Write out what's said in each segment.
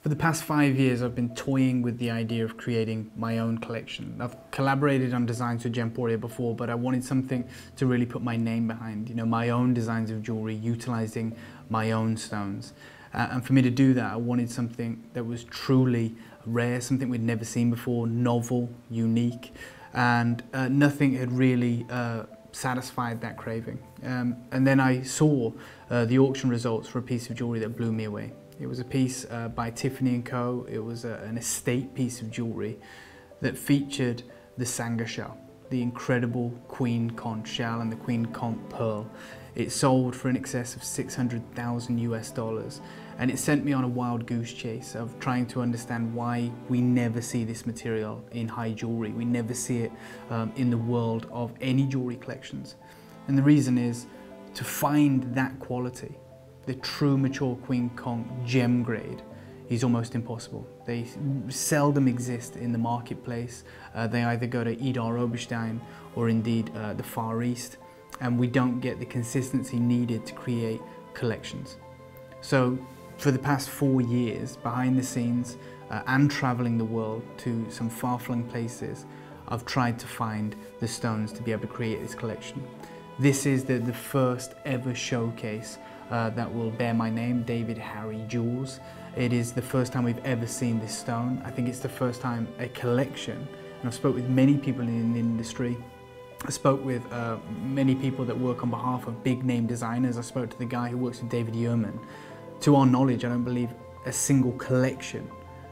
For the past five years, I've been toying with the idea of creating my own collection. I've collaborated on designs with Gemporia before, but I wanted something to really put my name behind, you know, my own designs of jewelry, utilizing my own stones. Uh, and for me to do that, I wanted something that was truly rare, something we'd never seen before, novel, unique, and uh, nothing had really uh, satisfied that craving. Um, and then I saw uh, the auction results for a piece of jewelry that blew me away. It was a piece uh, by Tiffany & Co. It was a, an estate piece of jewelry that featured the Sangha shell, the incredible Queen Conch shell and the Queen Conch pearl. It sold for in excess of 600,000 US dollars and it sent me on a wild goose chase of trying to understand why we never see this material in high jewelry. We never see it um, in the world of any jewelry collections. And the reason is to find that quality the true mature Queen Conch gem grade is almost impossible. They seldom exist in the marketplace. Uh, they either go to Idar Oberstein or indeed uh, the Far East, and we don't get the consistency needed to create collections. So for the past four years, behind the scenes uh, and traveling the world to some far-flung places, I've tried to find the stones to be able to create this collection. This is the, the first ever showcase uh, that will bear my name, David Harry Jewels. It is the first time we've ever seen this stone. I think it's the first time a collection, and I've spoke with many people in the industry. I spoke with uh, many people that work on behalf of big name designers. I spoke to the guy who works with David Yurman. To our knowledge, I don't believe a single collection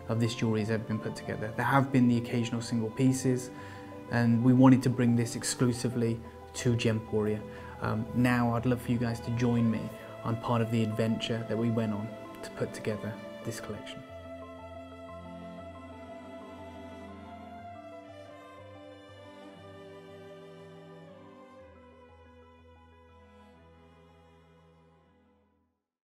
of this jewelry has ever been put together. There have been the occasional single pieces, and we wanted to bring this exclusively to Gemporia. Um, now I'd love for you guys to join me on part of the adventure that we went on to put together this collection.